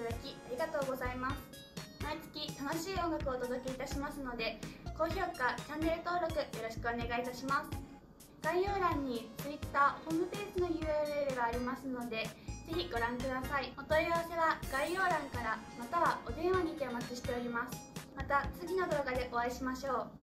ただきありがとうございます。毎月楽しい音楽をお届けいたしますので高評価チャンネル登録よろしくお願いいたします。概要欄に Twitter ホームページの URL がありますのでぜひご覧ください。お問い合わせは概要欄からまたはお電話にてお待ちしております。また次の動画でお会いしましょう。